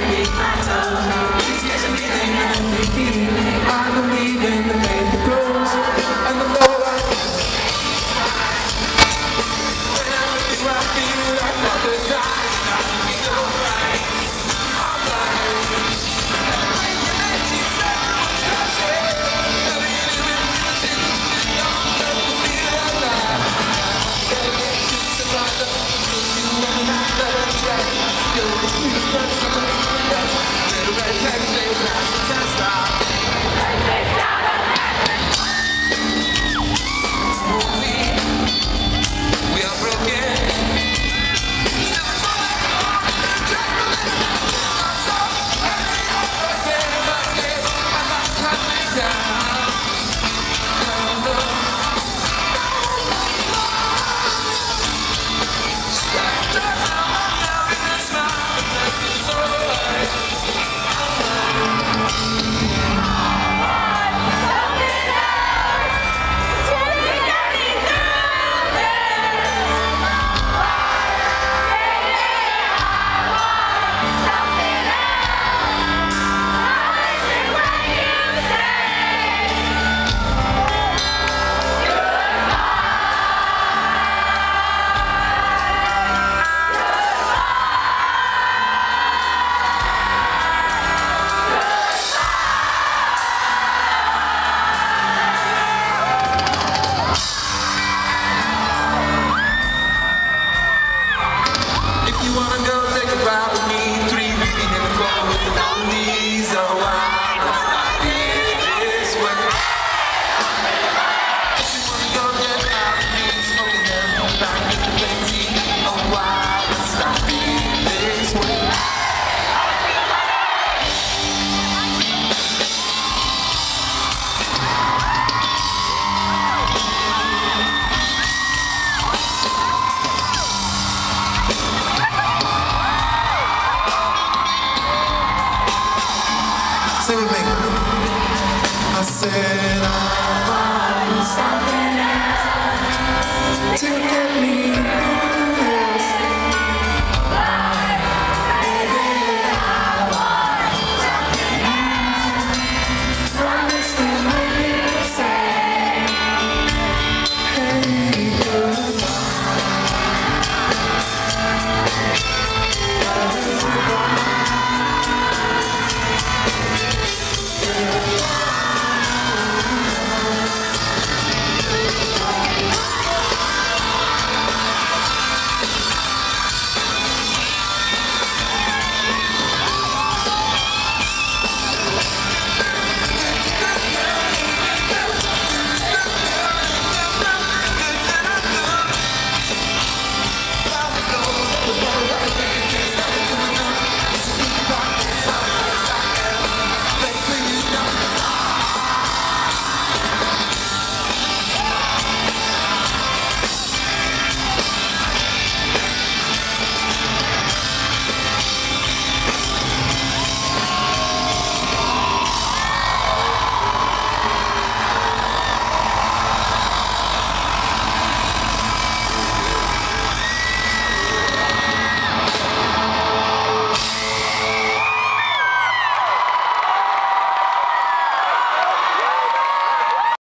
me. I said I want something else to get